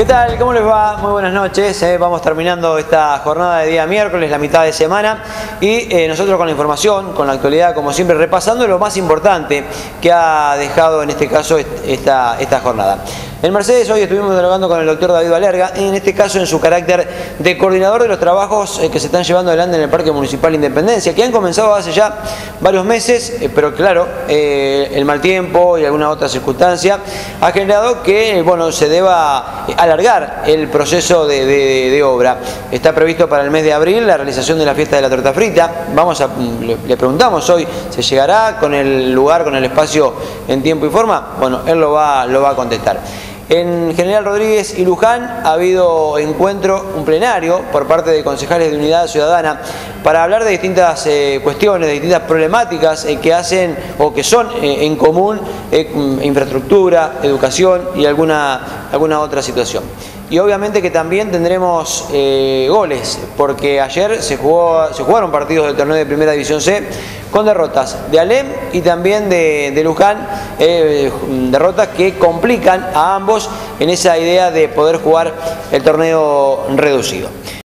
¿Qué tal? ¿Cómo les va? Muy buenas noches. Eh, vamos terminando esta jornada de día miércoles, la mitad de semana, y eh, nosotros con la información, con la actualidad, como siempre, repasando lo más importante que ha dejado en este caso esta, esta jornada. En Mercedes hoy estuvimos dialogando con el doctor David Valerga, en este caso en su carácter de coordinador de los trabajos eh, que se están llevando adelante en el Parque Municipal Independencia, que han comenzado hace ya varios meses, eh, pero claro, eh, el mal tiempo y alguna otra circunstancia ha generado que bueno, se deba alargar el proceso de, obra. Está previsto para el mes de abril la realización de la fiesta de la torta frita. Vamos a, le, preguntamos hoy, ¿se llegará con el lugar, con el espacio en tiempo y forma? Bueno, él lo va, lo va a contestar. En General Rodríguez y Luján ha habido encuentro, un plenario por parte de concejales de Unidad Ciudadana para hablar de distintas eh, cuestiones, de distintas problemáticas eh, que hacen o que son eh, en común mm, infraestructura, educación y alguna, alguna otra situación. Y obviamente que también tendremos goles, porque ayer se, jugó, se jugaron partidos del torneo de Primera División C con derrotas de Alem y también de, de Luján, eh, derrotas que complican a ambos en esa idea de poder jugar el torneo reducido.